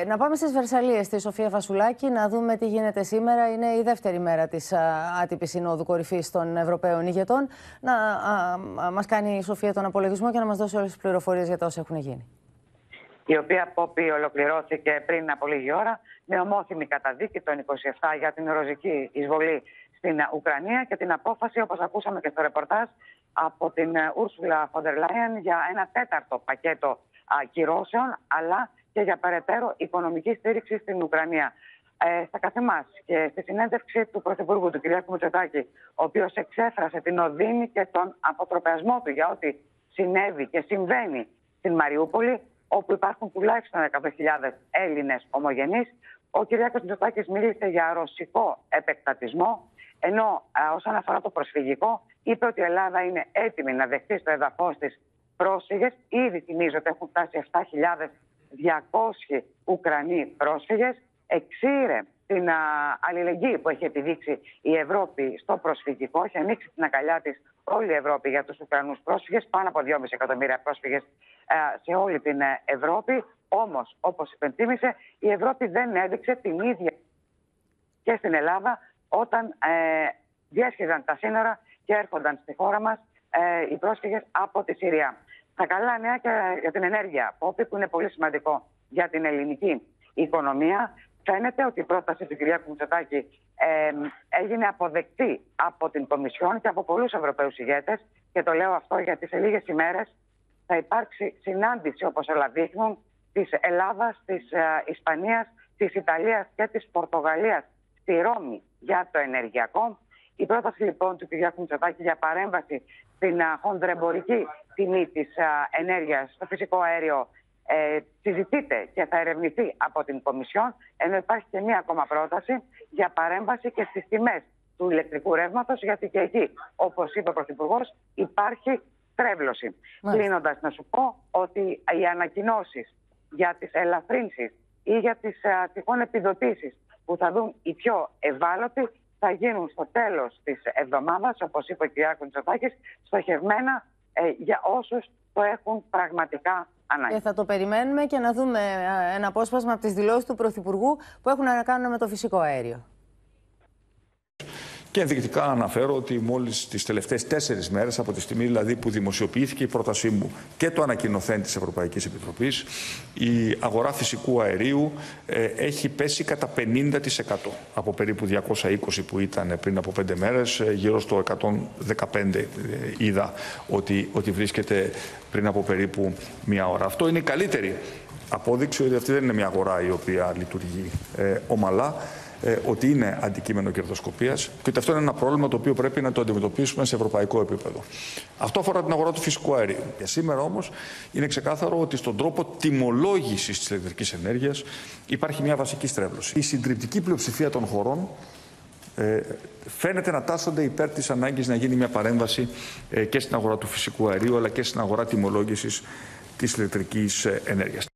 Ε, να πάμε στις Βερσαλίες, στη Σοφία Φασουλάκη, να δούμε τι γίνεται σήμερα. Είναι η δεύτερη μέρα της άτυπης συνόδου κορυφής των Ευρωπαίων ηγετών. Να μας κάνει η Σοφία τον απολογισμό και να μας δώσει όλες τις πληροφορίες για τα όσα έχουν γίνει. Η οποία απόπη ολοκληρώθηκε πριν από λίγη ώρα με ομόθυμη καταδίκη των 27 για την ροζική εισβολή στην Ουκρανία και την απόφαση, όπως ακούσαμε και στο ρεπορτάζ, από την Ούρσουλα Φοντερ Λάιεν για ένα τέταρτο πακέτο κυρώσεων, αλλά και για περαιτέρω οικονομική στήριξη στην Ουκρανία. Ε, στα καθεμάς και στη συνέντευξη του Πρωθυπουργού, του κ. Μητσοτάκη, ο οποίος εξέφρασε την οδύνη και τον αποτροπιασμό του για ό,τι συνέβη και συμβαίνει στην Μαριούπολη, όπου υπάρχουν τουλάχιστον 100.000 Έλληνες ομογενείς. Ο κ. Μητσοτάκη μίλησε για ρωσικό επεκτατισμό, ενώ όσον αφορά το προσφυγικό, είπε ότι η Ελλάδα είναι έτοιμη να δεχτεί στο εδαφός της πρόσφυγες. Ήδη θυμίζω ότι έχουν φτάσει 7.200 Ουκρανοί πρόσφυγες. Εξήρε την α, αλληλεγγύη που έχει επιδείξει η Ευρώπη στο προσφυγικό. Έχει ανοίξει την αγκαλιά της όλη η Ευρώπη για τους Ουκρανούς πρόσφυγες, πάνω από 2,5 εκατομμύρια πρόσφυγες σε όλη την ε, Ευρώπη. Όμως, όπως υπενθύμησε, η Ευρώπη δεν έδειξε την ίδια και στην Ελλάδα όταν ε, διέσχιζαν τα σύνορα και έρχονταν στη χώρα μας ε, οι πρόσφυγες από τη Συρία. Τα καλά νέα και για την ενέργεια, που είναι πολύ σημαντικό για την ελληνική οικονομία. Φαίνεται ότι η πρόταση του κ. Μητσοτάκη ε, έγινε αποδεκτή από την Κομισιόν και από πολλούς Ευρωπαίους ηγέτες. Και το λέω αυτό γιατί σε λίγες ημέρες θα υπάρξει συνάντηση, όπως όλα δείχνουν, της Ελλάδας, της ε, Ισπανίας, της Ιταλίας και της Πορτογαλίας στη Ρώμη για το ενεργειακό. Η πρόταση λοιπόν του κ. Μητσοτάκη για παρέμβαση στην χονδρεμπορική τιμή της ενέργειας στο φυσικό αέριο ε, συζητείται και θα ερευνηθεί από την Κομισιόν, ενώ υπάρχει και μία ακόμα πρόταση για παρέμβαση και στις τιμές του ηλεκτρικού ρεύματος, γιατί και εκεί, όπως είπε ο Πρωθυπουργός, υπάρχει τρέβλωση. Κλείνοντας, να σου πω ότι οι ανακοινώσεις για τις ελαφρύνσεις ή για τις τυχόν επιδοτήσεις που θα δουν οι πιο ευάλωτοι θα γίνουν στο τέλος της εβδομάδας, όπως είπε ο κ. Κουντσοτάκη, στοχευμένα ε, για όσους το έχουν πραγματικά ανάγκη. Και θα το περιμένουμε και να δούμε ε, ένα απόσπασμα από τις δηλώσεις του Πρωθυπουργού που έχουν να κάνουν με το φυσικό αέριο. Και ενδεικτικά αναφέρω ότι μόλις τις τελευταίες τέσσερις μέρες, από τη στιγμή δηλαδή που δημοσιοποιήθηκε η πρότασή μου και το ανακοινωθέν της Ευρωπαϊκής Επιτροπής, η αγορά φυσικού αερίου ε, έχει πέσει κατά 50% από περίπου 220 που ήταν πριν από πέντε μέρες, ε, γύρω στο 115 ε, είδα ότι, ότι βρίσκεται πριν από περίπου μία ώρα. Αυτό είναι η καλύτερη απόδειξη ότι αυτή δεν είναι μια αγορά η οποία λειτουργεί ε, ομαλά ε, ότι είναι αντικείμενο κερδοσκοπίας και ότι αυτό είναι ένα πρόβλημα το οποίο πρέπει να το αντιμετωπίσουμε σε ευρωπαϊκό επίπεδο. Αυτό αφορά την αγορά του φυσικού αερίου. Για σήμερα όμως είναι ξεκάθαρο ότι στον τρόπο τιμολόγησης της ηλεκτρικής ενέργειας υπάρχει μια βασική στρέβλωση. Η συντριπτική πλειοψηφία των χωρών ε, φαίνεται να τάσσονται υπέρ της ανάγκης να γίνει μια παρέμβαση ε, και στην αγορά του φυσικού αερίου αλλά και στην αγορά τιμολόγησης της ηλεκτρικής ε, ενέργειας.